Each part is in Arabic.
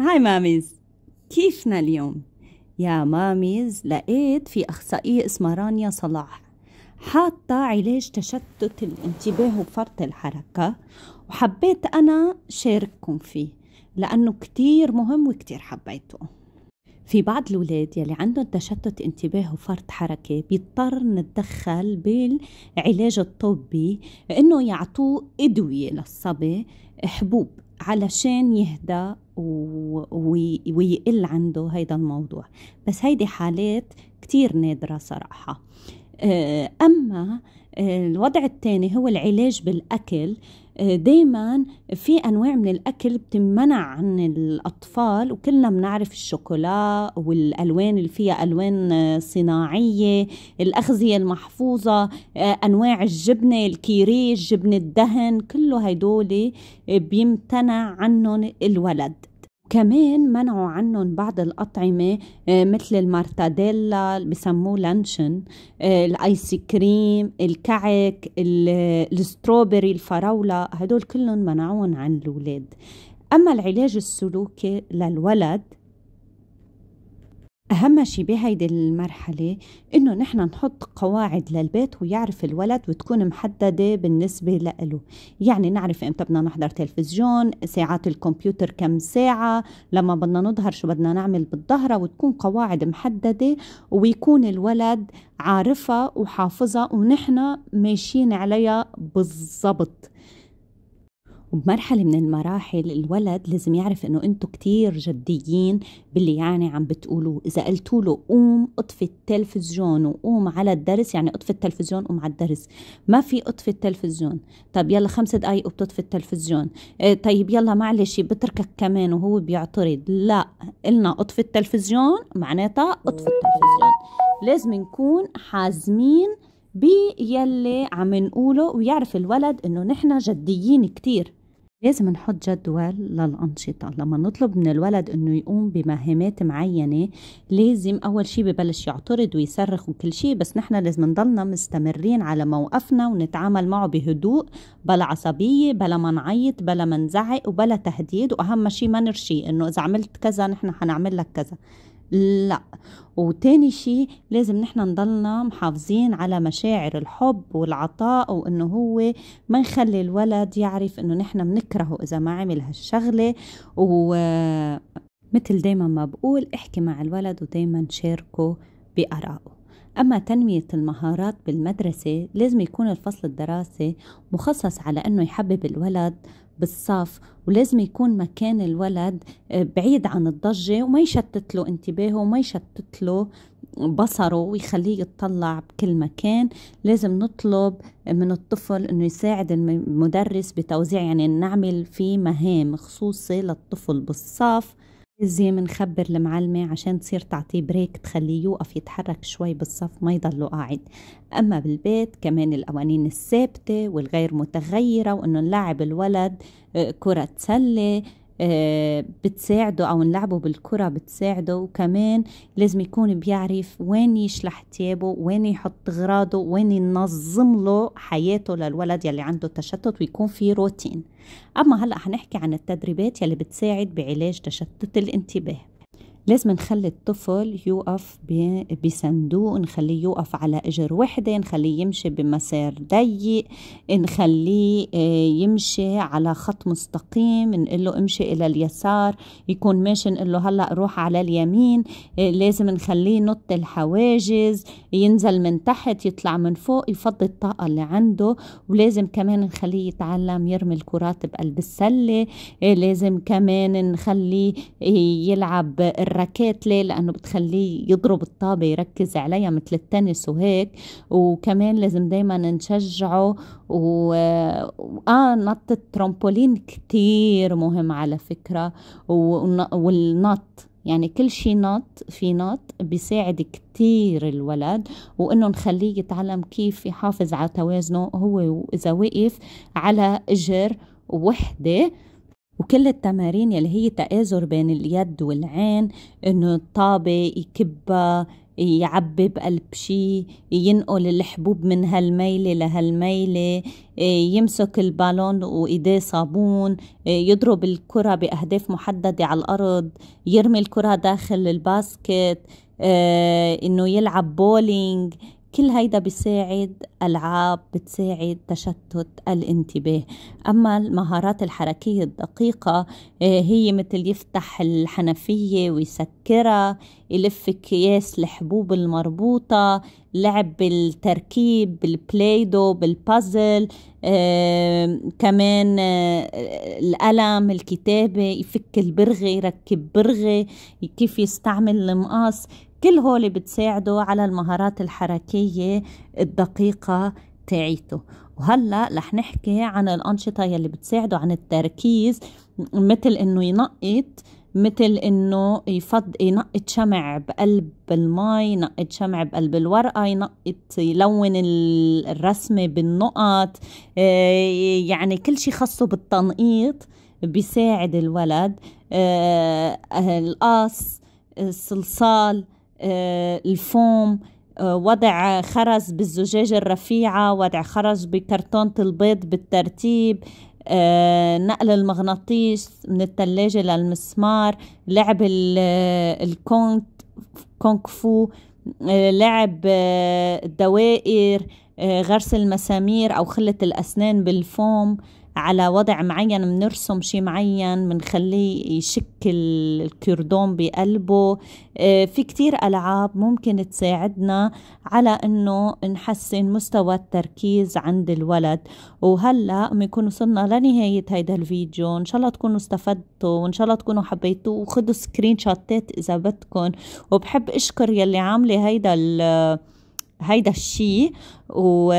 هاي ماميز كيفنا اليوم؟ يا ماميز لقيت في أخصائية اسمها رانيا صلاح حاطة علاج تشتت الانتباه وفرط الحركة وحبيت أنا شارككم فيه لأنه كتير مهم وكتير حبيته في بعض الولاد يلي عندهم تشتت انتباه وفرط حركة بيضطر نتدخل بالعلاج الطبي إنه يعطوه أدوية للصبي حبوب علشان يهدى ويقل عنده هيدا الموضوع. بس هيدي حالات كتير نادرة صراحة. آه، أما الوضع الثاني هو العلاج بالأكل. آه، دايما في أنواع من الأكل بتمنع عن الأطفال وكلنا بنعرف الشوكولا والألوان اللي فيها ألوان صناعية الاغذيه المحفوظة أنواع الجبنة الكيري الجبنه الدهن كله هيدول بيمتنع عنهم الولد. كمان منعوا عنهم بعض الأطعمة آه، مثل المارتاديلا بسموه luncheon آه، الآيس كريم الكعك ال strawberry الفراولة هدول كلهم منعوهم عن الأولاد. أما العلاج السلوكي للولد أهم شيء بهيدي المرحلة إنه نحن نحط قواعد للبيت ويعرف الولد وتكون محددة بالنسبة له يعني نعرف إمتى بدنا نحضر تلفزيون ساعات الكمبيوتر كم ساعة لما بدنا نظهر شو بدنا نعمل بالظهرة وتكون قواعد محددة ويكون الولد عارفها وحافظها ونحن ماشيين عليها بالضبط. وبمرحلة من المراحل الولد لازم يعرف إنه انتو كتير جديين باللي يعني عم بتقولوه. إذا قلتوا له قوم اطفي التلفزيون وقوم على الدرس يعني اطفي التلفزيون قوم على الدرس. ما في اطفي التلفزيون. طيب يلا خمس دقايق وبتطفي التلفزيون. آه طيب يلا معلش بتركك كمان وهو بيعترض. لا قلنا اطفي التلفزيون معناتها اطفي التلفزيون. لازم نكون حازمين بيلي عم نقوله ويعرف الولد إنه نحن جديين كتير. لازم نحط جدول للأنشطة. لما نطلب من الولد إنه يقوم بمهمات معينة لازم أول شي ببلش يعترض ويصرخ وكل شي بس نحن لازم نضلنا مستمرين على موقفنا ونتعامل معه بهدوء بلا عصبية بلا ما نعيط بلا ما نزعق وبلا تهديد. وأهم شي ما نرشي إنه إذا عملت كذا نحن حنعمل لك كذا. لا. وتاني شيء لازم نحن نضلنا محافظين على مشاعر الحب والعطاء وإنه هو ما نخلي الولد يعرف إنه نحن بنكرهه إذا ما عمل هالشغلة. ومثل دايما ما بقول احكي مع الولد ودايما شاركه بآرائه أما تنمية المهارات بالمدرسة لازم يكون الفصل الدراسي مخصص على أنه يحبب الولد بالصف ولازم يكون مكان الولد آه، بعيد عن الضجة وما يشتت له انتباهه وما يشتت له بصره ويخليه يتطلع بكل مكان. لازم نطلب من الطفل إنه يساعد المدرس بتوزيع يعني نعمل في مهام خصوصي للطفل بالصف. لازم نخبر المعلمة عشان تصير تعطيه بريك تخليه يوقف يتحرك شوي بالصف ما يضله قاعد. أما بالبيت كمان القوانين الثابتة والغير متغيرة وإنه نلعب الولد آه، كرة سلة بتساعده أو نلعبه بالكرة بتساعده وكمان لازم يكون بيعرف وين يشلح تيابه وين يحط غراضه وين ينظم له حياته للولد يلي عنده تشتت ويكون في روتين. أما هلأ حنحكي عن التدريبات يلي بتساعد بعلاج تشتت الانتباه. لازم نخلي الطفل يوقف بصندوق نخليه يوقف على إجر وحدة نخليه يمشي بمسار ضيق نخليه آه، يمشي على خط مستقيم نقول له امشي إلى اليسار يكون ماشي نقول له هلأ روح على اليمين آه، لازم نخليه ينط الحواجز ينزل من تحت يطلع من فوق يفضي الطاقة اللي عنده. ولازم كمان نخليه يتعلم يرمي الكرات بقلب السلة آه، لازم كمان نخليه يلعب الراكيت ليه؟ لأنه بتخليه يضرب الطابة يركز عليها مثل التنس وهيك. وكمان لازم دايما نشجعه. و آه نط الترامبولين كتير مهم على فكرة. والنط يعني كل شيء نط في نط بيساعد كتير الولد. وإنه نخليه يتعلم كيف يحافظ على توازنه هو إذا وقف على إجر وحدة. وكل التمارين يلي هي تآزر بين اليد والعين إنه الطابة يكبها يعبي بقلب شي ينقل الحبوب من هالميلة لهالميلة يمسك البالون وإيديه صابون يضرب الكرة بأهداف محددة على الأرض يرمي الكرة داخل ال basket إنه يلعب بولينج كل هيدا بيساعد ألعاب بتساعد تشتت الانتباه. أما المهارات الحركية الدقيقة آه، هي مثل يفتح الحنفية ويسكرها يلف أكياس الحبوب المربوطة لعب بالتركيب بالبلايدو بالبازل آه، كمان آه، القلم الكتابة يفك البرغي يركب برغي كيف يستعمل المقص. كل هول بتساعده على المهارات الحركية الدقيقة تاعيته. وهلا رح نحكي عن الأنشطة يلي بتساعده عن التركيز مثل إنه ينقط مثل إنه يفض ينقط شمع بقلب المي ينقط شمع بقلب الورقة ينقط يلون الرسمة بالنقط آه، يعني كل شيء خاصه بالتنقيط بيساعد الولد. آه، القص الصلصال الفوم آه، وضع خرز بالزجاجة الرفيعة وضع خرز بكرتونة البيض بالترتيب آه، نقل المغناطيس من الثلاجة للمسمار لعب الكونت كونغ فو لعب الدوائر غرس المسامير أو خلة الأسنان بالفوم. على وضع معين بنرسم شيء معين بنخليه يشكل الكردون بقلبه. آه، في كتير ألعاب ممكن تساعدنا على أنه نحسن مستوى التركيز عند الولد. وهلأ بنكون وصلنا لنهاية هيدا الفيديو إن شاء الله تكونوا استفدتوا وإن شاء الله تكونوا حبيتوه. وخدوا screenshot ات إذا بدكم وبحب أشكر يلي عاملة هيدا هيدا الشيء و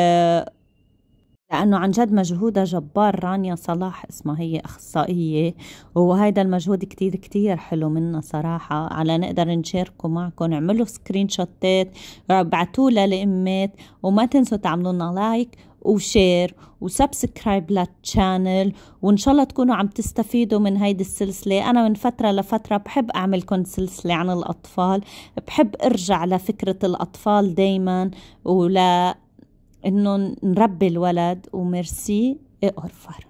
لأنه عن جد مجهودها جبار رانيا صلاح اسمها هي أخصائية وهيدا المجهود كتير كتير حلو منا صراحة. على نقدر نشاركه معكم اعملوا screenshot ات ابعتوا للأمات وما تنسوا تعملوا لنا like و share و subscribe لل channel وإن شاء الله تكونوا عم تستفيدوا من هيدي السلسلة. أنا من فترة لفترة بحب اعمل كون سلسلة عن الأطفال بحب أرجع لفكرة الأطفال دايما ولا إنه نربي الولد وميرسي اغفر